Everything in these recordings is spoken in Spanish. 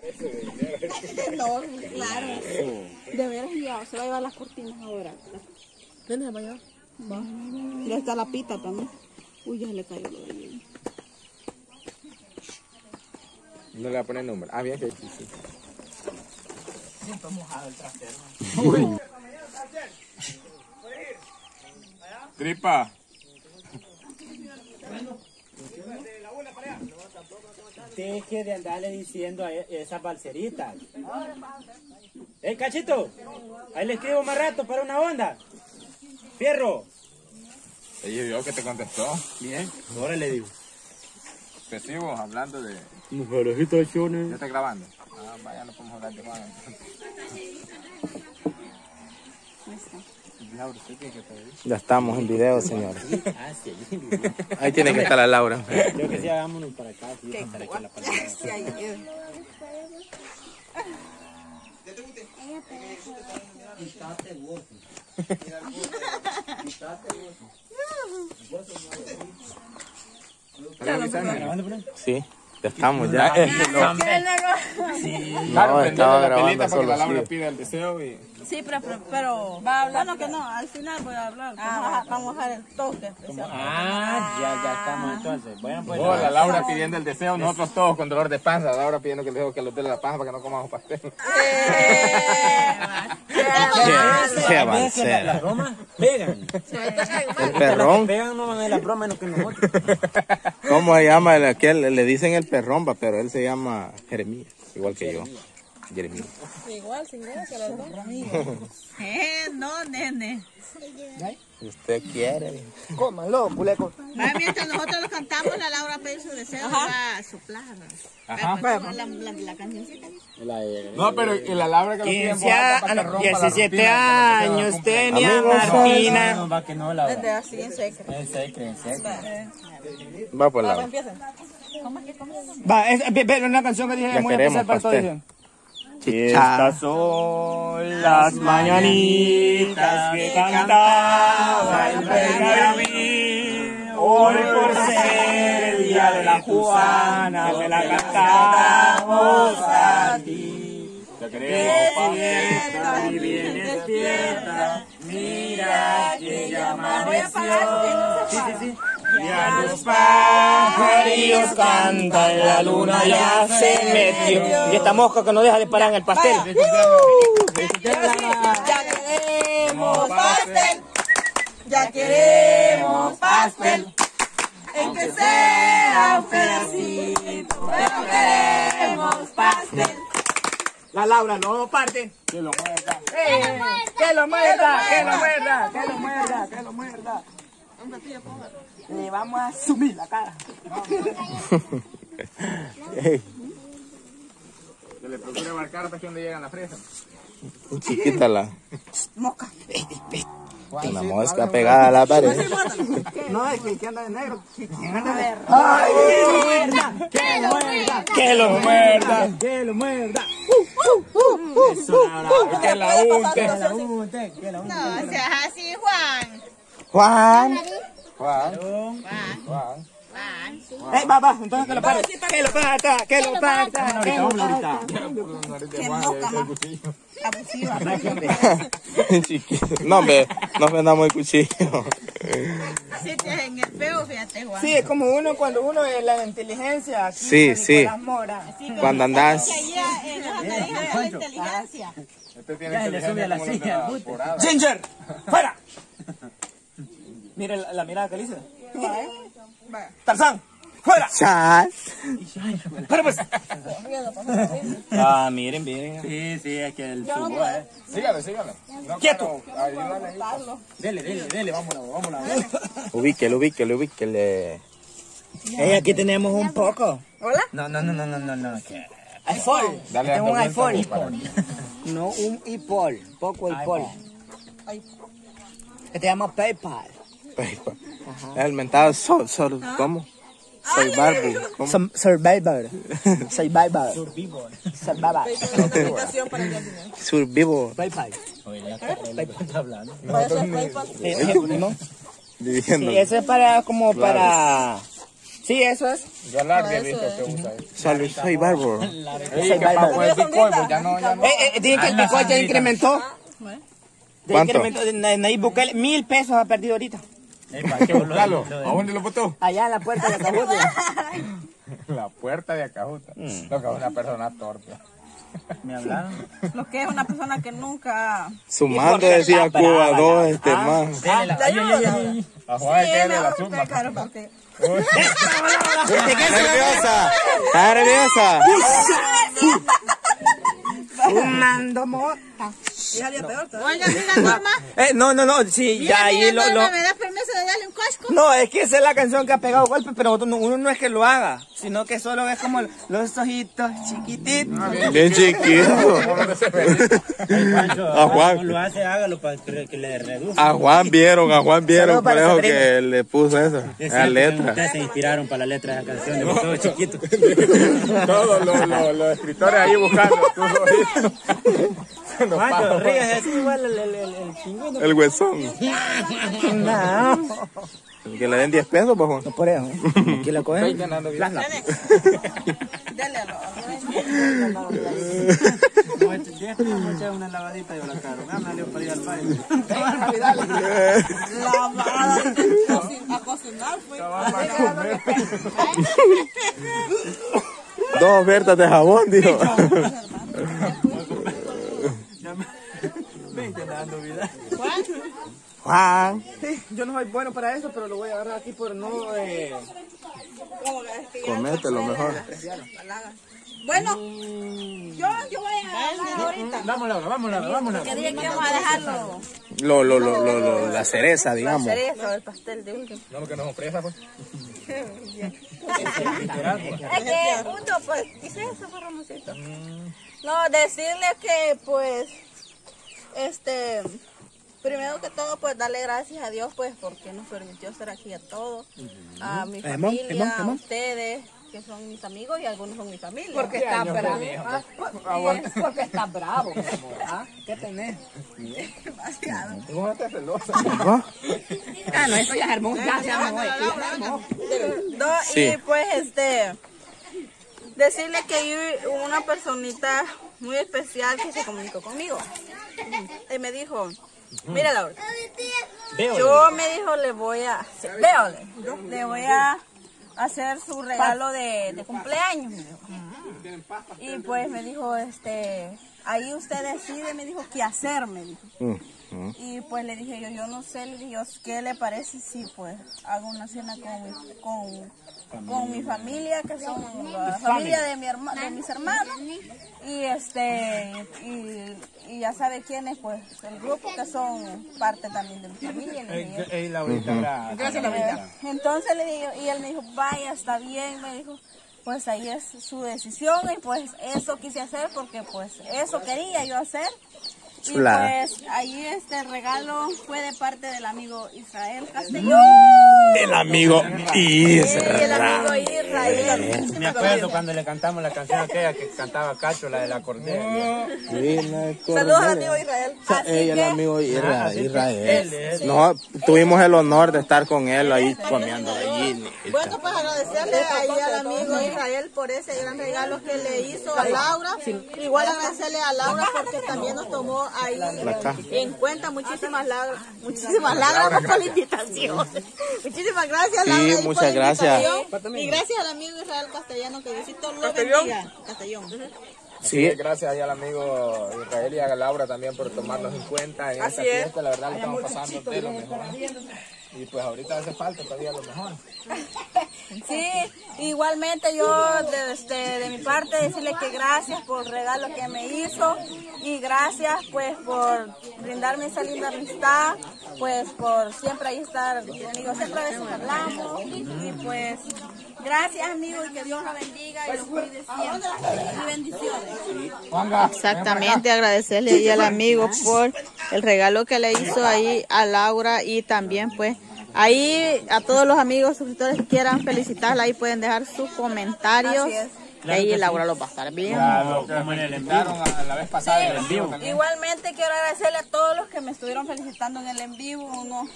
No, claro. De veras ya, se va a llevar las cortinas ahora. Ven, va allá. Va. Ya está la pita también. Uy, ya se le cayó lo de ahí. No le va a poner número. Ah, bien, que sí, sí. Tripa. Deje de andarle diciendo a e- esas balseritas. ¡Eh, cachito! Ahí le escribo más rato para una onda. Fierro. Ella vio que te contestó. Bien, ahora le digo. Excesivo, hablando de... Mujeres y ¿Ya está grabando? Ah, vaya, no podemos hablar de Juan. Laura, ¿usted tiene que estar ahí? Ya estamos en video, señores. Ah, sí. Ahí tiene que estar la Laura. Yo que sí, hagámonos para acá. Sí, para aquí en la pantalla. Sí. Sí, ya estamos, ya. Claro, No, estaba grabando la Laura pida el deseo y... Sí, pero, pero, pero va a hablar. Bueno, que no, al final voy a hablar. vamos, a, vamos a dejar el toque especial. Ah, ya, ya estamos entonces. Bueno, pues. Oh, la Laura pidiendo el deseo, nosotros todos con dolor de panza. La Laura pidiendo que el deseo que le duele la panza para que no comamos pastel. Qué ¿Sabes que la- balsera. Las bromas pegan. El perrón. Pegan no van a las bromas menos que nosotros. ¿Cómo se llama? El, aquel, le dicen el perrón, pero él se llama Jeremías, igual que yo. Jeremías. Igual, sin gracia, la verdad. Eh, no, nene. Usted quiere. Cómalo, culeco. Va, mientras nosotros lo cantamos, la Laura pide su deseo y va a soplar. Ajá. Pues, la, la, la cancioncita. No, pero y la Laura que lo pide en voz 15 alta para que años, rompa la 17 rutina, que el deseo años tenía Martina. No, va que no, la Desde así en secreto. En secreto, en secreto. Va por la. Empiecen. Va, es, ve- ve, una canción que dije muy especial para todos. Dicen. Estas son las mañanitas que cantaba el rey David. Hoy por ser el día de la Juana, te la cantamos a ti. Te queremos fiesta y bien despierta. Mira que ya amaneció. Sí, sí, sí. Ya los pajarillos cantan, la luna ya se metió. Y esta mosca que no deja de parar en el pastel. Ya queremos pastel. Ya queremos pastel. En que sea un pedacito, pero queremos pastel. La Laura no parte. Que lo muerda. Eh, que lo muerda, que lo muerda, que lo muerda, que lo muerda. Le vamos a sumir la cara. Que le procure marcar hasta que donde llegan las fresas. Chiquita la. Mosca. Una mosca pegada a la pared. No, es que anda de negro. ¿Quién anda de ¡Ay, que lo muerda! ¡Que lo muerda! ¡Que lo muerda! Que la unte, que la unte. No seas así, Juan. Juan. Juan. Juan. Juan. Juan. Eh, va, va, entonces que lo pare. Que lo parta, que lo parta. Ahorita. No, hombre, no vendamos el cuchillo. Si te en el peo, fíjate, Juan. Sí, es como uno cuando uno es la inteligencia. Aquí, Sí, sí. Mora. Cuando andas. Allá en los andarillos de la inteligencia. Este tiene la silla. ¡Ginger! ¡Fuera! Mire la, la mirada que le hice. ¡Tarzán! ¡Fuera! Chat. ¡Fuera pues! Ah, miren, miren. Sí, sí, es que el tubo, eh. Sígale, sígale. No, ¡Quieto! claro. Dele, dele, dele, vámonos, vámonos. Ubíquele, ubíquele, ubíquele. Hey, aquí tenemos un poco. ¿Hola? No, no, no, no, no, no, no. ¿qué? iPhone. Dale Tengo un iPhone. No, un iPod. Poco iPod. Que te llama PayPal. El mentado, so, so- ¿cómo? Soy Barbie. ¿Cómo? Survivor. Survivor. Survivor. Invitación para el día final. Survivo. PayPal. PayPal. ¿no? Dividiendo. Sí, eso es para, como para... Sí, eso es. Yo alarde he visto que usa soy bárbaro. Ey, que para el Bitcoin, pues ya no, ya no. Eh, eh, que el Bitcoin ya incrementó. Ya ¿Cuánto? incrementó. Na- Nayib Bukele, mil pesos ha perdido ahorita. Hay que buscarlo. ¿A dónde lo botó? Allá en la puerta de Cajuta. La puerta de Acajuta. Lo que es una persona torpe. Me hablaron. Lo que es una persona que nunca... Sumando, decía Cuba, dos este más. Te ayuda. A Juan hay que Sí, darle mejor la usted, suma. claro, porque- ¿Nerviosa? ¿Estás nerviosa? Fumando mota. Oiga, diga, Norma. Eh, no, no, no, sí, ya ahí lo, lo- ¿Me da permiso de darle un casco? No, es que esa es la canción que ha pegado golpe, pero uno, uno no es que lo haga, sino que solo es como los ojitos chiquititos. Bien chiquito. A Juan. lo hace, hágalo para que, le reduzca. A Juan vieron, a Juan vieron por eso que le puso eso, Es la letra. Ustedes se inspiraron para la letra de la canción de todo chiquito. Todos los, los, los escritores ahí buscando. Ríes así igual el, el, el, el chingüino. El huesón. Que le den 10 pesos, pues Juan. Por eso, aquí lo cogen. ganando bien. Dale a No, una lavadita la caro. Háblale para ir al baile. Lavada, a cocinar. Dos ofertas de jabón, dijo. Veinte dando vida. Juan. Yo no soy bueno para eso, pero lo voy a agarrar aquí por no... Eh... Comételo mejor. Bueno, yo, yo voy a hablar ahorita. Vámonos, vámonos, vámonos. Que dije que íbamos a dejarlo. Lo, lo, lo, lo, lo- la cereza, digamos. Hacer eso, el pastel de último. No, que nos ofrezca, pues. Es que junto, pues, hice eso, fue Ramoncito. No, decirle que, pues, este, primero que todo, pues, darle gracias a Dios, pues, porque nos permitió estar aquí a todos, a mi Emón, familia, emón, a ustedes, que son mis amigos y algunos son mi familia. Porque está bravo. Ah, Porque está bravo. ¿Ah? ¿Qué tenés? Estás celosa. Ah, no, eso ya es hermoso. Ya se armó. No, Sí. Y pues este decirle que yo una personita muy especial que se comunicó conmigo. Y me dijo, mira Laura, yo me dijo le voy a véole, le voy a hacer su regalo de, de cumpleaños. Y pues me dijo, este, ahí usted decide, me dijo, qué hacer, me dijo. Mm, mm. Y pues le dije yo, yo no sé, le dije yo, ¿qué le parece si pues hago una cena con, con mi familia, que son la familia de, mi herma, de mis hermanos? Y este, y, y ya sabe quiénes, pues el grupo que son parte también de mi familia. yo. Ey, Laurita, gracias. Entonces le dije, y él me dijo, vaya, está bien, me dijo, pues ahí es su decisión y pues eso quise hacer porque pues eso quería yo hacer. Y pues ahí este regalo fue de parte del amigo Israel Castellón. El amigo Y el amigo Isra. Israel. Me acuerdo cuando le cantamos la canción aquella que cantaba Cacho, la del acordeón. Saludos al amigo Israel. Ella, el amigo Ah, Israel. él, No, tuvimos el honor de estar con él ahí comiendo gallina. Bueno, pues agradecerle ahí al amigo Israel por ese gran regalo que le hizo a Laura. Igual agradecerle a Laura porque también nos tomó ahí caja. en cuenta muchísimas lágrimas, muchísimas lágrimas por la invitación. Muchísimas gracias, Sí, Laura. por muchas la gracias. invitación. Y gracias al amigo Israel Castellano que Diosito lo bendiga. Castellón. Sí, Gracias ahí al amigo Israel y a Laura también por tomarnos en cuenta en esta fiesta. La verdad, le estamos pasando de lo mejor. Y pues ahorita hace falta todavía lo mejor. Sí, igualmente yo de, este, de mi parte decirle que gracias por el regalo que me hizo y gracias pues por brindarme esa linda amistad, pues por siempre ahí estar conmigo, siempre a veces hablamos y pues gracias amigo y que Dios lo bendiga y lo cuide siempre y bendiciones. Exactamente, agradecerle ahí al amigo por el regalo que le hizo ahí a Laura y también pues ahí a todos los amigos suscriptores que quieran felicitarla, ahí pueden dejar sus comentarios que ahí Laura los va a estar bien. Claro, que me felicitaron a la vez pasada en el vivo también. Igualmente quiero agradecerle a todos los que me estuvieron felicitando en el en vivo, unos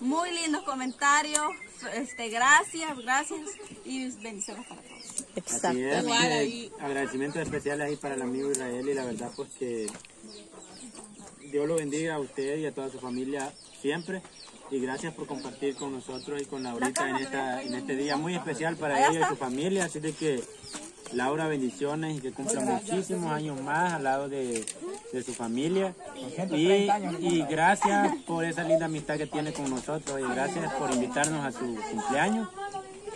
muy lindos comentarios. Este, gracias, gracias y bendiciones para todos. Exacto. Es, eh, agradecimientos especiales ahí para el amigo Israel y la verdad pues que Dios lo bendiga a usted y a toda su familia siempre y gracias por compartir con nosotros y con Laurita en, esta, en este día muy especial para ella y su familia, así de que Laura, bendiciones y que cumpla muchísimos años más al lado de, de su familia. Y, y gracias por esa linda amistad que tiene con nosotros y gracias por invitarnos a su cumpleaños.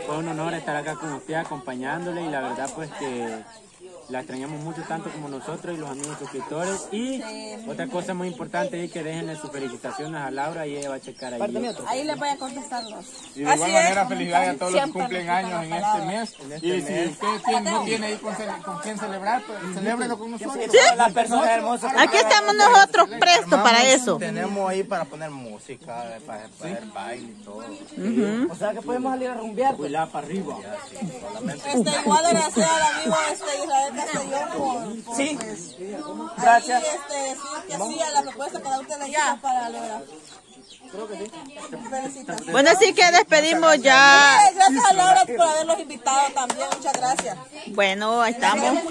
Fue un honor estar acá con usted acompañándole y la verdad pues que la extrañamos mucho tanto como nosotros y los amigos suscriptores. Y otra cosa muy importante es que déjenle sus felicitaciones a Laura y ella va a checar ahí. Ahí les voy a contestarlos. Y de igual manera, felicidades a todos los que cumplen años en este mes. Y si usted tiene- no tiene ahí con, con quién celebrar, pues celébrelo con nosotros. La persona hermosa. Aquí estamos nosotros prestos para eso. Tenemos ahí para poner música, para hacer baile y todo. O sea que podemos salir a rumbear. Huila para arriba. Este, igual agradecer al amigo este, Israel Castellón por, por Sí. pues, Gracias. ahí, este, decir que sí a la propuesta que usted le hizo para Laura. Creo que sí. Felicitaciones. Bueno, así que despedimos ya. Gracias a Laura por haberlos invitado también, muchas gracias. Bueno, ahí estamos.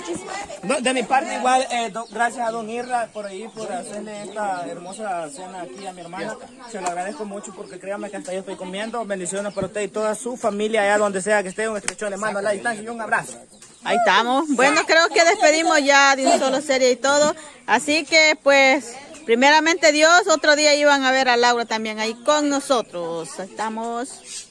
No, de mi parte igual, eh, do- gracias a Don Irra por ahí, por hacerle esta hermosa cena aquí a mi hermana. Se lo agradezco mucho porque créanme que hasta yo estoy comiendo. Bendiciones para usted y toda su familia allá donde sea que esté. Un estrechón le mando a la distancia y un abrazo. Ahí estamos. Bueno, creo que despedimos ya de un solo serie y todo. Así que, pues, primeramente Dios, otro día iban a ver a Laura también ahí con nosotros. Estamos.